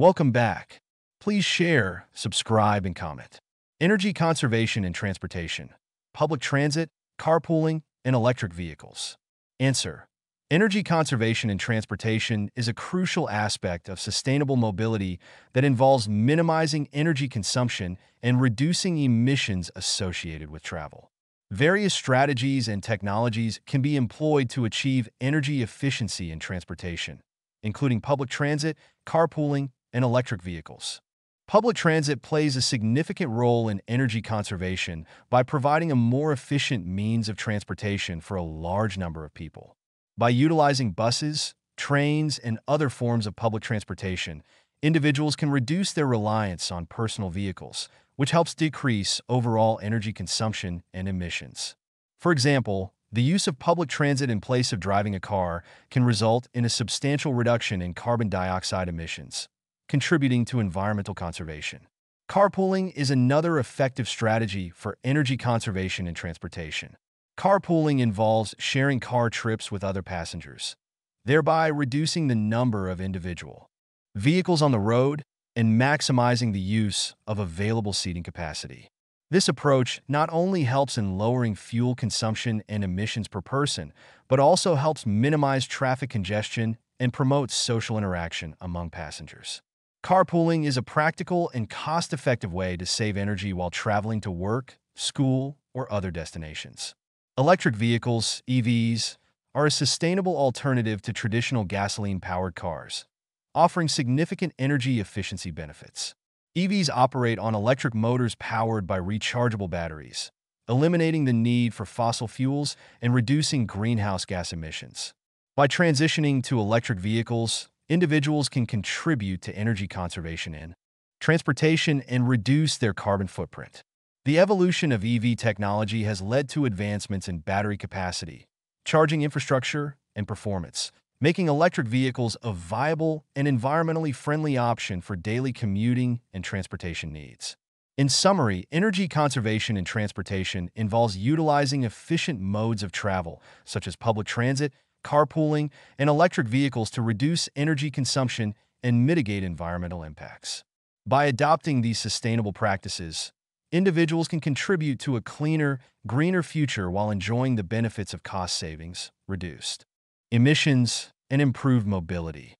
Welcome back. Please share, subscribe, and comment. Energy conservation and transportation, public transit, carpooling, and electric vehicles. Answer. Energy conservation and transportation is a crucial aspect of sustainable mobility that involves minimizing energy consumption and reducing emissions associated with travel. Various strategies and technologies can be employed to achieve energy efficiency in transportation, including public transit, carpooling, and electric vehicles. Public transit plays a significant role in energy conservation by providing a more efficient means of transportation for a large number of people. By utilizing buses, trains, and other forms of public transportation, individuals can reduce their reliance on personal vehicles, which helps decrease overall energy consumption and emissions. For example, the use of public transit in place of driving a car can result in a substantial reduction in carbon dioxide emissions, contributing to environmental conservation. Carpooling is another effective strategy for energy conservation and transportation. Carpooling involves sharing car trips with other passengers, thereby reducing the number of individual vehicles on the road and maximizing the use of available seating capacity. This approach not only helps in lowering fuel consumption and emissions per person, but also helps minimize traffic congestion and promotes social interaction among passengers. Carpooling is a practical and cost-effective way to save energy while traveling to work, school, or other destinations. Electric vehicles, EVs, are a sustainable alternative to traditional gasoline-powered cars, offering significant energy efficiency benefits. EVs operate on electric motors powered by rechargeable batteries, eliminating the need for fossil fuels and reducing greenhouse gas emissions. By transitioning to electric vehicles, individuals can contribute to energy conservation in transportation and reduce their carbon footprint. The evolution of EV technology has led to advancements in battery capacity, charging infrastructure, and performance, making electric vehicles a viable and environmentally friendly option for daily commuting and transportation needs. In summary, energy conservation in transportation involves utilizing efficient modes of travel, such as public transit, carpooling, and electric vehicles to reduce energy consumption and mitigate environmental impacts. By adopting these sustainable practices, individuals can contribute to a cleaner, greener future while enjoying the benefits of cost savings, reduced emissions, and improved mobility.